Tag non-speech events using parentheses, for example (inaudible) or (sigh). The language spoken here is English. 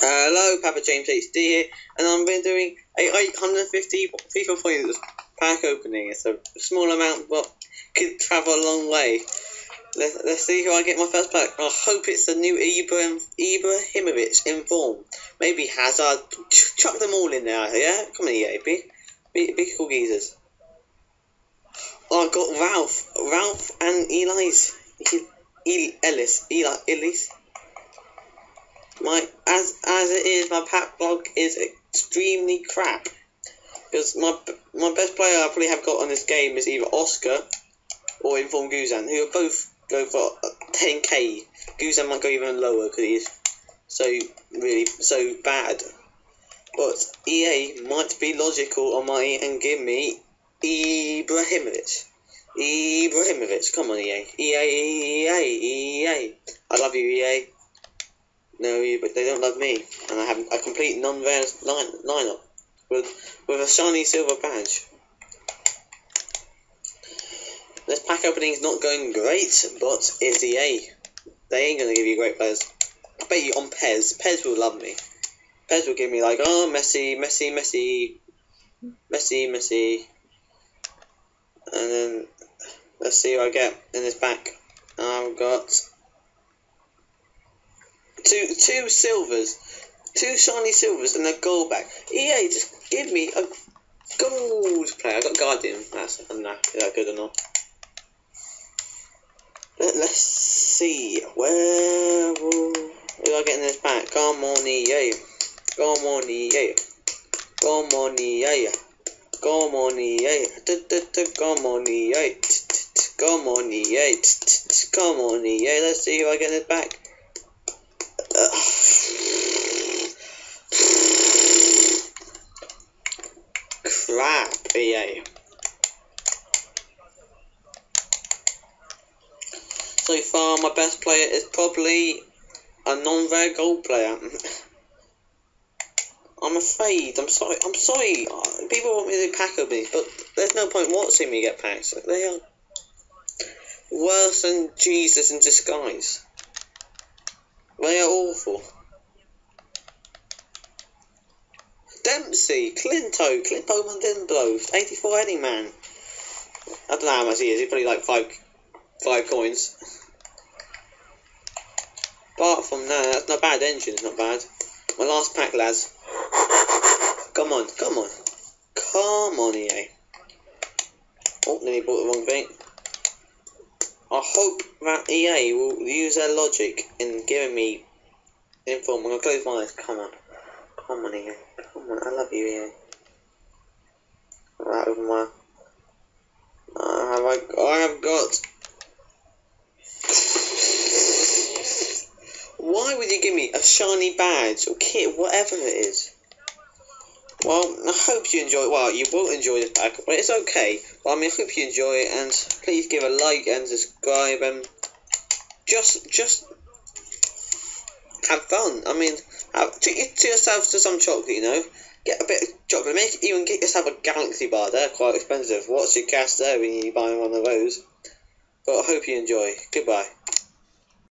Uh, hello, Papa James HD here, and I've been doing a 850 FIFA points pack opening. It's a small amount, but could travel a long way. Let's, let's see who I get my first pack. I hope it's the new Ibrahim, Ibrahimovic in form. Maybe Hazard. Ch chuck them all in there, yeah? Come on, EA, big, big, big cool geezers. Oh, I got Ralph. Ralph and Eli's. Eli, Ellis. Eli, Ellis. My as as it is, my pack block is extremely crap. Because my my best player I probably have got on this game is either Oscar or Inform Guzan, who are both go for 10k. Guzan might go even lower because he's so really so bad. But EA might be logical on my and give me Ibrahimovic. Ibrahimovic, come on EA. EA, EA, EA. I love you EA. No, you, but they don't love me, and I have a complete non-rare line lineup with with a shiny silver badge. This pack opening is not going great, but it's EA. They ain't gonna give you great players. I bet you on Pez. Pez will love me. Pez will give me like, oh, Messi, Messi, Messi, Messi, Messi, and then let's see what I get in this pack. I've got two two silvers, two shiny silvers, and a gold back. EA, just give me a gold player. I got Guardian. That's not that good or not. Let, let's see where will, will I get in this pack? Come on, EA. Come on, EA. Come on, EA. Come on, EA. Come on, EA. Come on, EA. Come on, EA. Let's see if I get it Crap, EA. So far, my best player is probably a non-rare gold player. (laughs) I'm afraid. I'm sorry. I'm sorry. People want me to pack openings, but there's no point watching me get packs. They are worse than Jesus in disguise. They are awful. Dempsey, Clinto, Clint Bowman Denblow, 84 heading man. I don't know how much he is, he's probably like five five coins. Apart from that, that's not bad engine, it's not bad. My last pack, lads. Come on, come on. Come on, EA. Oh, nearly bought the wrong thing. I hope that EA will use their logic in giving me inform. I'm gonna close my eyes. Come on, come on, EA. Come on, I love you, EA. Right over my. Uh, have I? I have got. Why would you give me a shiny badge or kit, whatever it is? Well, I hope you enjoy. Well, you will enjoy this pack, but it's okay. Well, I mean, I hope you enjoy it, and please give a like and subscribe, and just just have fun. I mean, have, treat, treat yourself to some chocolate, you know. Get a bit of chocolate. Make even get yourself a Galaxy bar. They're quite expensive. What's your cash there when you buy one of those? But I hope you enjoy. Goodbye.